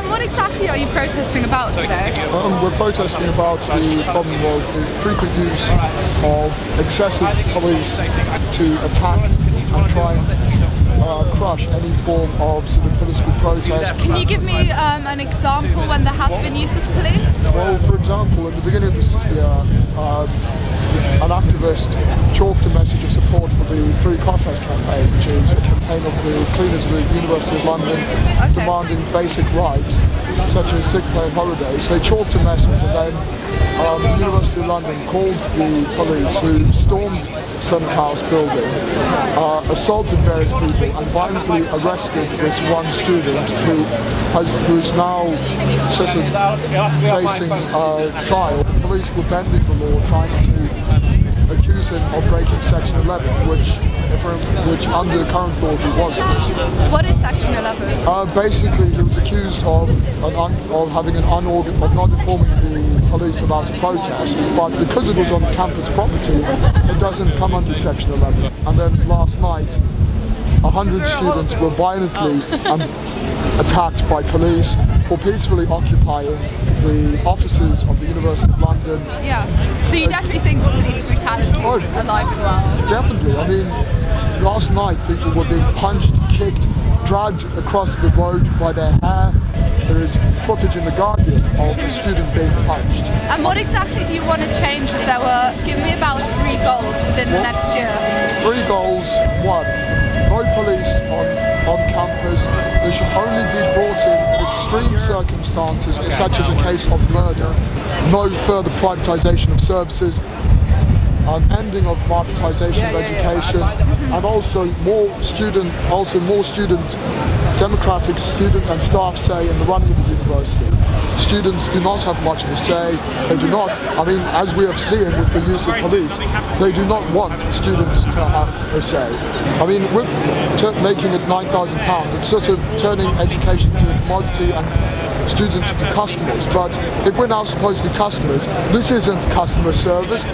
um, what exactly are you protesting about today? Um, we're protesting about the problem of the frequent use of excessive police to attack and try uh, crush any form of sort of political protest. Can you give me um, an example when there has been use of police? Well, for example, at the beginning of this year, um, an activist chalked a message of support for the Three Cosas campaign, which is a campaign of the cleaners of the University of London Okay. demanding basic rights, such as sick pay holidays. They chalked a message and then um, the University of London called the police who stormed Senate House building, uh, assaulted various people and violently arrested this one student who has who is now sort facing uh, trial. The police were bending the law, trying to accuse him of breaking Section 11, which, if, which under current law he wasn't. What is Section 11? Uh, basically, he was accused of of having an unorgan, of not informing the police about a protest, but because it was on campus property, it doesn't come under Section 11. And then last night, a hundred students were violently um, attacked by police for peacefully occupying the offices of the University of London. Yeah. So you definitely think police brutality is Oh. alive and well? Definitely. I mean, last night people were being punched, kicked, dragged across the road by their hair. There is footage in The Guardian of a student being punched. And what exactly do you want to change if there were, give me about three goals within the next year? Three goals. One, no police on, on campus. They should only be brought in in extreme circumstances, such as a case of murder. No further privatisation of services. An ending of marketisation of education, and also more student, also more student, democratic student and staff say in the running of the university. Students do not have much to say. They do not. I mean, as we have seen with the use of police, they do not want students to have a say. I mean, with making it nine thousand pounds, it's sort of turning education to a commodity and students into customers. But if we're now supposed to be customers, this isn't customer service.